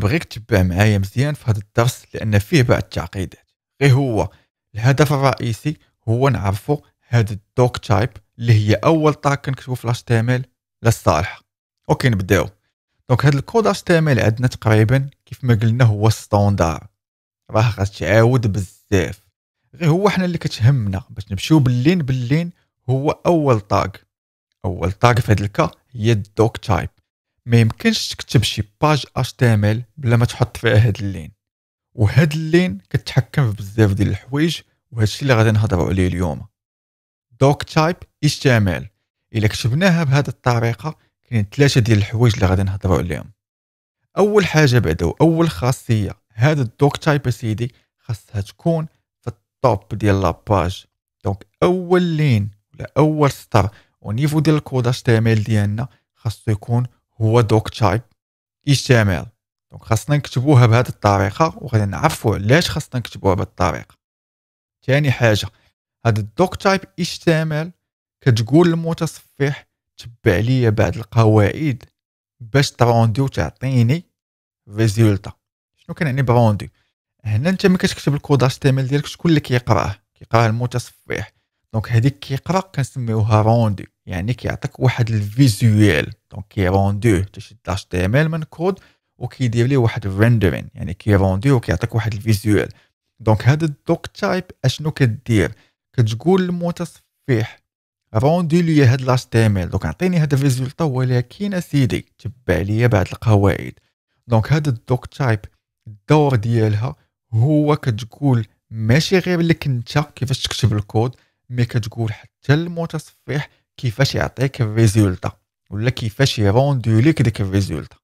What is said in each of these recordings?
نبغيك تتبع معايا مزيان في هذا الدرس لأن فيه بعض التعقيدات. غير هو الهدف الرئيسي هو نعرفوا هذا ال DOCTYPE اللي هي أول tag كنكتبو في ال HTML صالحه ok نبدأو. donc هذا ال code HTML عندنا تقريبا كيف ما قلنا هو standard راه غتعاود بزاف. غير هو حنا اللي كتهمنا باش نمشيو باللين باللين هو أول tag. أول tag في هذا ال cas هي ال DOCTYPE. ما يمكنش تكتب شي page HTML بلا ما تحط فيها هاد la ligne. وهاد la ligne كتحكم في بزاف ديال الحوايج وهذا الشيء اللي غادي نهضروا عليه اليوم. DOCTYPE HTML إلا كتبناها بهذه الطريقة كاين ثلاثة ديال الحوايج اللي غادي نهضروا عليهم. أول حاجة بعدا أول خاصية هذا ال DOCTYPE اسيدي خاصها تكون في ال top ديال la page donc أول ligne ولا أول سطر au niveau ديال ال code HTML ديالنا خاصو يكون هو DOCTYPE HTML donc خاصنا نكتبوها بهذه الطريقة وغادي نعرفوا علاش خاصنا نكتبوها بهذه الطريقة. ثاني حاجة هذا ال DOCTYPE HTML كتقول للمتصفح تبع ليا بعض القواعد باش تروندي وتعطيني résultat. شنو كنعني بروندي هنا انت ملي كتكتب ال code HTML ديالك شكون اللي كيقراه؟ كيقراه المتصفح donc هذيك كيقرا كنسميوها روندي يعني كيعطيك واحد ال visuel donc كيروندوه تشد HTML من كود وكيدير ليه واحد ال rendering يعني كيروندوه وكيعطيك واحد ال visuel donc هذا ال DOCTYPE اشنو كدير؟ كتقول للمتصفح روندي لي هاد l'HTML donc عطيني هاد ال résultat ولكن أسيدي تبع ليا بعض القواعد. donc هاد ال DOCTYPE الدور ديالها هو كتقول ماشي غير لك انت كيفاش تكتب ال code mais كتقول حتى المتصفح كيفاش يعطيك ال résultat ولا كيفاش يروندو ليك ديك ال résultat.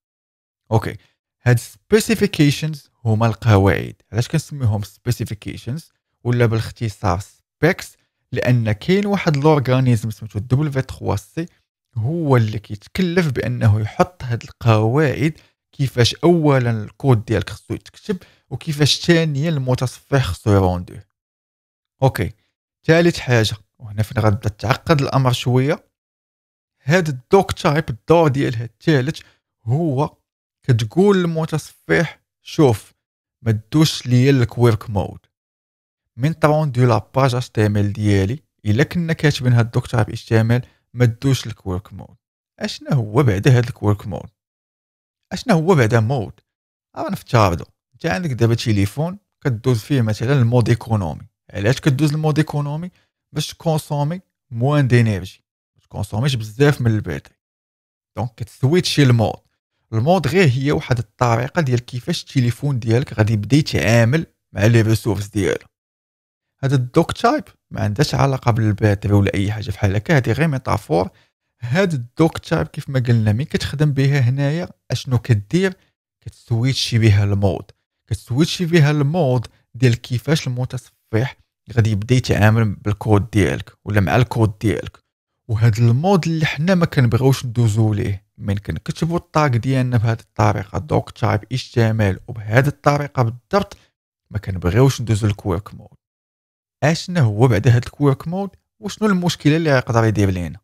ok هاد specifications هما القواعد. علاش كنسميهم specifications ولا بالاختصار specs لأن كاين واحد l'organisme سميتو W3C هو اللي كيتكلف بأنه يحط هاد القواعد كيفاش اولا الكود ديالك خصو يتكتب وكيفاش ثانيا المتصفح خصو يروندوه ok ثالث حاجة. وهنا فين غتبدا تعقد الامر شوية. هاد ال DOCTYPE الدور ديالها الثالث هو كتقول للمتصفح شوف ما تدوش ليا ال quirk mode. من طرون دو لاباج اش تي إم إل ديالي إلا كنا كاتبين هاد ال DOCTYPE HTML ما تدوش ال quirk mode. اشنا هو بعدا هاد ال quirk mode؟ اشنا هو بعدا mode؟ راه نفترضو انت عندك دابا تليفون كدوز فيه مثلا ال mode économie. علاش كدوز ال mode économie؟ باش تكونسومي moins d'énergie تكونسوميش بزاف من ال batterie donc كتسويتشي ال mode ال mode غير هي واحد الطريقة ديال كيفاش التليفون ديالك غادي يبدا يتعامل مع les ressources ديالو. هذا ال DOCTYPE ما عندهاش علاقة بالباتري ولا أي حاجة بحال هكا هذه غير métaphore. هذا ال DOCTYPE كيف ما قلنا ملي كتخدم بها هنايا أشنو كدير؟ كتسويتشي بها المود. كتسويتشي بها المود ديال كيفاش المتصفح غادي يبدا يتعامل بالكود ديالك ولا مع الكود ديالك. وهذا ال mode اللي حنا ما كنبغيوش ندوزو ليه من كنكتبوا ال tag ديالنا بهذه الطريقة. DOCTYPE HTML وبهذه الطريقة بالضبط ما كنبغيوش ندوزو ال quirk mode. اشنا هو بعد هذا ال quirk mode؟ وشنو المشكلة اللي يقدر يدير لينا؟